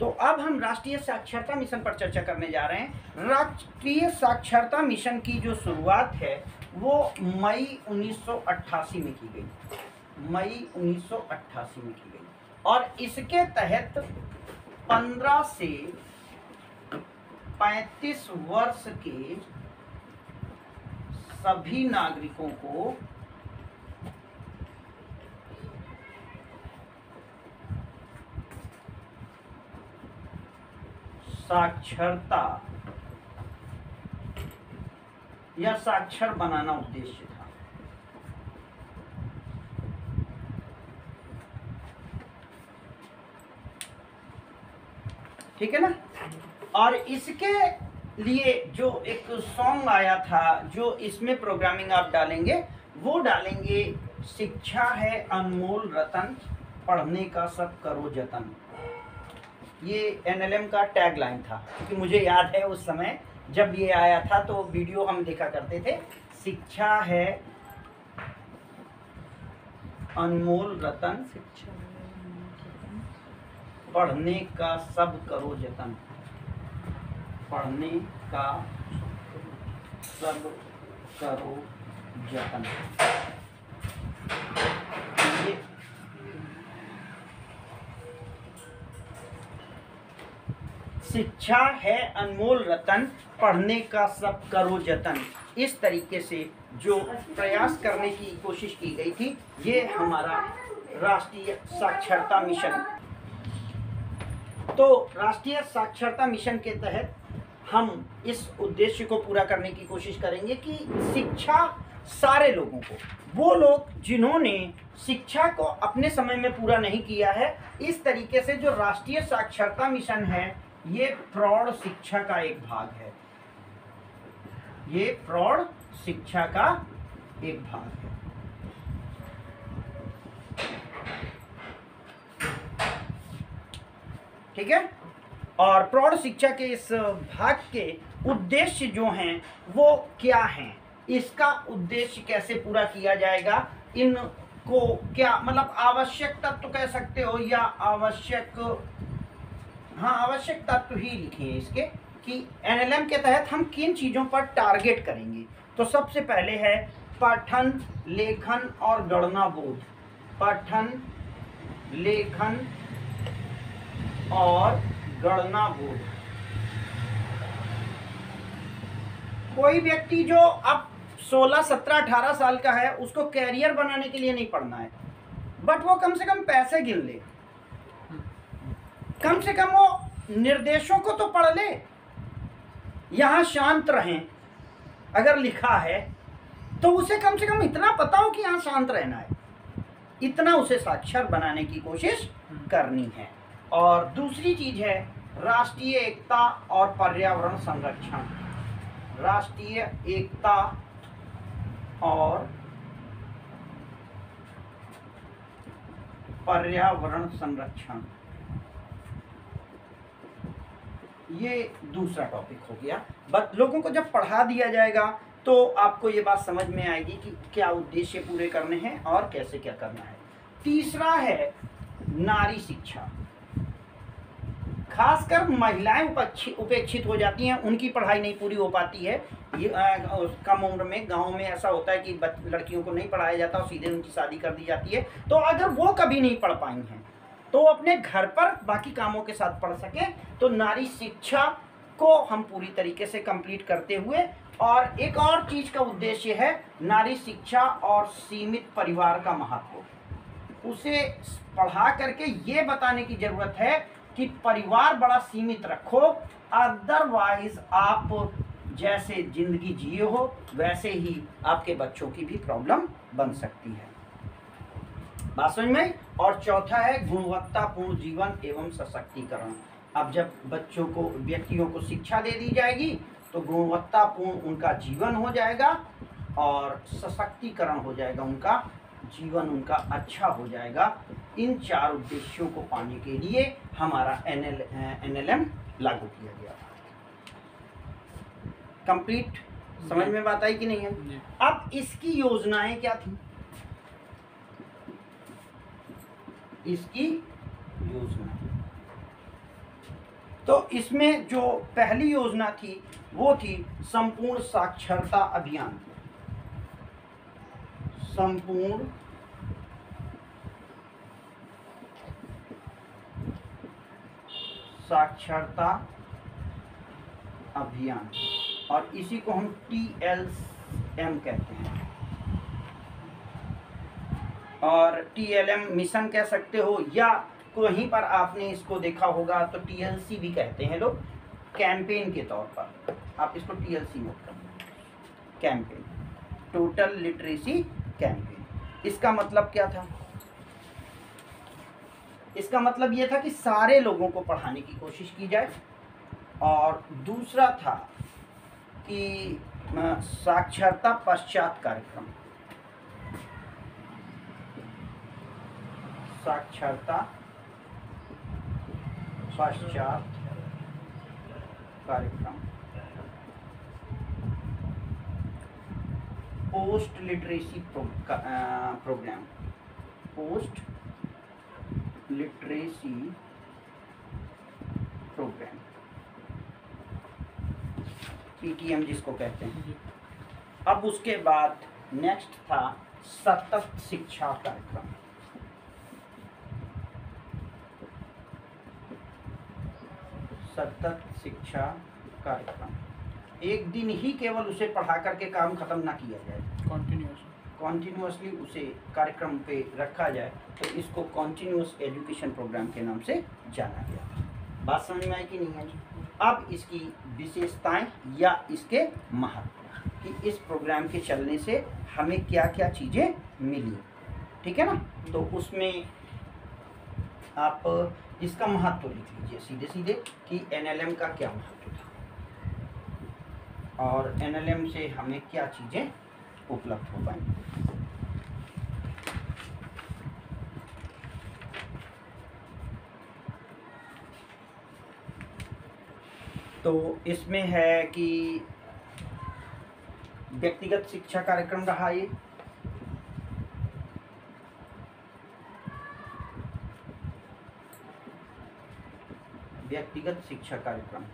तो अब हम राष्ट्रीय साक्षरता मिशन पर चर्चा करने जा रहे हैं। राष्ट्रीय साक्षरता मिशन की जो शुरुआत है, वो मई 1988 में की गई। मई 1988 में की गई। और इसके तहत 15 से 35 वर्ष के सभी नागरिकों को साक्षरता। या साक्षर बनाना उद्देश्य था। ठीक है ना? और इसके लिए जो एक सॉन्ग आया था, जो इसमें प्रोग्रामिंग आप डालेंगे, वो डालेंगे, शिक्षा है अनमोल रतन, पढ़ने का सब करो जतन। ये एनएलएम का टैग लाइन था क्योंकि मुझे याद है उस समय जब ये आया था तो वीडियो हम देखा करते थे। शिक्षा है अनमोल रतन। शिक्षा पढ़ने का सब करो जतन। पढ़ने का सब करो जतन। शिक्षा है अनमोल रतन, पढ़ने का सब करो जतन। इस तरीके से जो प्रयास करने की कोशिश की गई थी, ये हमारा राष्ट्रीय साक्षरता मिशन। तो राष्ट्रीय साक्षरता मिशन के तहत हम इस उद्देश्य को पूरा करने की कोशिश करेंगे कि शिक्षा सारे लोगों को, वो लोग जिन्होंने शिक्षा को अपने समय में पूरा नहीं किया है, इस तरीके से जो राष्ट्रीय साक्षरता मिशन है ये प्रौढ़ शिक्षा का एक भाग है। ये प्रौढ़ शिक्षा का एक भाग है। ठीक है? और प्रौढ़ शिक्षा के इस भाग के उद्देश्य जो हैं, वो क्या हैं? इसका उद्देश्य कैसे पूरा किया जाएगा? इनको क्या मतलब आवश्यक तत्व तो कह सकते हो या आवश्यक हाँ आवश्यक तत्व ही लिखे हैं इसके कि एनएलएम के तहत हम किन चीज़ों पर टारगेट करेंगे। तो सबसे पहले है पठन लेखन और गणना बोध। पठन लेखन और गणना बोध। कोई व्यक्ति जो अब 16, 17, 18 साल का है उसको कैरियर बनाने के लिए नहीं पढ़ना है बट वो कम से कम पैसे गिन ले। कम से कम वो निर्देशों को तो पढ़ ले। यहाँ शांत रहें। अगर लिखा है तो उसे कम से कम इतना पता हो कि यहाँ शांत रहना है। इतना उसे साक्षर बनाने की कोशिश करनी है। और दूसरी चीज़ है, राष्ट्रीय एकता और पर्यावरण संरक्षण। राष्ट्रीय एकता और पर्यावरण संरक्षण। ये दूसरा टॉपिक हो गया। बट लोगों को जब पढ़ा दिया जाएगा तो आपको ये बात समझ में आएगी कि क्या उद्देश्य पूरे करने हैं और कैसे क्या करना है। तीसरा है नारी शिक्षा। खासकर महिलाएँ उपक्षि- उपेक्षित हो जाती हैं, उनकी पढ़ाई नहीं पूरी हो पाती है। ये कम उम्र में गाँव में ऐसा होता है कि लड़कियों को नहीं पढ़ाया जाता और सीधे उनकी शादी कर दी जाती है। तो अगर वो कभी नहीं पढ़ पाई हैं तो वो अपने घर पर बाकी कामों के साथ पढ़ सके। तो नारी शिक्षा को हम पूरी तरीके से कंप्लीट करते हुए, और एक और चीज़ का उद्देश्य है, नारी शिक्षा और सीमित परिवार का महत्व। उसे पढ़ा करके ये बताने की ज़रूरत है कि परिवार बड़ा सीमित रखो अदरवाइज़ आप जैसे ज़िंदगी जिए हो, वैसे ही आपके बच्चों की भी प्रॉब्लम बन सकती है। बात समझ में और चौथा है गुणवत्तापूर्ण जीवन एवं सशक्तिकरण। अब जब बच्चों को व्यक्तियों को शिक्षा दे दी जाएगी तो गुणवत्तापूर्ण उनका जीवन हो जाएगा और सशक्तिकरण हो जाएगा उनका जीवन उनका अच्छा हो जाएगा। इन चार उद्देश्यों को पाने के लिए हमारा N L N L M लागू किया गया। कंप्लीट? समझ में बात आई कि नहीं है? अब इसकी योजनाएँ क्या थी? इसकी योजना। तो इसमें जो पहली योजना थी, वो थी संपूर्ण साक्षरता अभियान। संपूर्ण साक्षरता अभियान। और इसी को हम टी एल एम कहते हैं। और टी एल एम मिशन कह सकते हो या कहीं पर आपने इसको देखा होगा तो टी एल सी भी कहते हैं लोग कैंपेन के तौर पर। आप इसको टी एल सी नोट कर कैंपेन टोटल लिटरेसी कैंपेन इसका मतलब क्या था? इसका मतलब ये था कि सारे लोगों को पढ़ाने की कोशिश की जाए। और दूसरा था कि साक्षरता पश्चात कार्यक्रम। साक्षरता पश्चात कार्यक्रम। Post literacy programme post literacy programme PTM जिसको कहते हैं। अब उसके बाद नेक्स्ट था सतत शिक्षा कार्यक्रम। सतत शिक्षा कार्यक्रम। एक दिन ही केवल उसे पढ़ा करके काम खत्म ना किया जाए। कॉन्टिन्यूस कॉन्टिन्यूसली उसे कार्यक्रम पे रखा जाए तो इसको कॉन्टिन्यूस एजुकेशन प्रोग्राम के नाम से जाना गया। बात समझ में आई कि नहीं है अब इसकी विशेषताएँ या इसके महत्व कि इस प्रोग्राम के चलने से हमें क्या क्या चीज़ें मिली? ठीक है ना? तो उसमें आप इसका महत्व तो लिख लीजिए सीधे सीधे कि एनएलएम का क्या महत्व था? और एनएलएम से हमें क्या चीज़ें उपलब्ध हो पाएँगी तो इसमें है कि व्यक्तिगत शिक्षा कार्यक्रम रहा ये। व्यक्तिगत शिक्षा कार्यक्रम।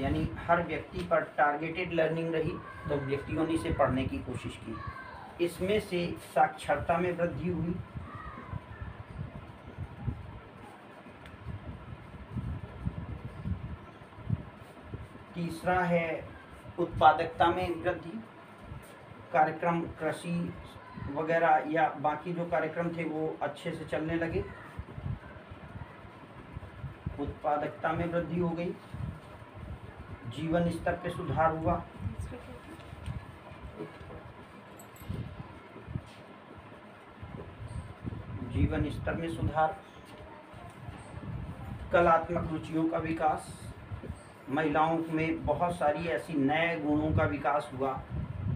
यानी हर व्यक्ति पर टारगेटेड लर्निंग रही तो व्यक्तियों ने इसे पढ़ने की कोशिश की। इसमें से साक्षरता में वृद्धि हुई। तीसरा है उत्पादकता में वृद्धि। कार्यक्रम, कृषि वगैरह या बाकी जो कार्यक्रम थे, वो अच्छे से चलने लगे। उत्पादकता में वृद्धि हो गई। जीवन स्तर पे सुधार हुआ। जीवन स्तर में सुधार। कलात्मक रुचियों का विकास। महिलाओं में बहुत सारी ऐसी नए गुणों का विकास हुआ,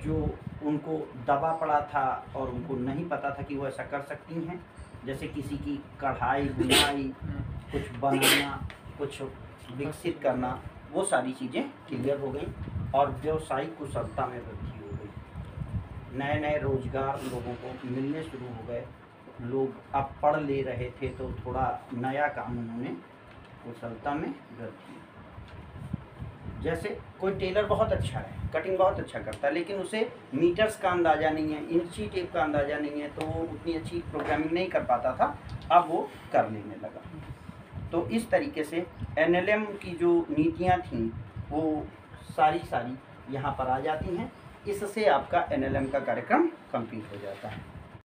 जो उनको दबा पड़ा था और उनको नहीं पता था कि वो ऐसा कर सकती हैं। जैसे किसी की कढ़ाई, बुनाई, कुछ बनाना, कुछ विकसित करना, वो सारी चीज़ें क्लियर हो गई और व्यवसायिक कुशलता में वृद्धि हो गई। नए नए रोज़गार लोगों को मिलने शुरू हो गए। लोग अब पढ़ ले रहे थे तो थोड़ा नया काम उन्होंने कुशलता में वृद्धि जैसे कोई टेलर बहुत अच्छा है। कटिंग बहुत अच्छा करता है, लेकिन उसे मीटर्स का अंदाज़ा नहीं है, इंची टेप का अंदाज़ा नहीं है तो वो उतनी अच्छी प्रोग्रामिंग नहीं कर पाता था, अब वो कर लेने लगा। तो इस तरीके से एनएलएम की जो नीतियाँ थीं, वो सारी सारी यहाँ पर आ जाती हैं। इससे आपका एनएलएम का कार्यक्रम कंप्लीट हो जाता है।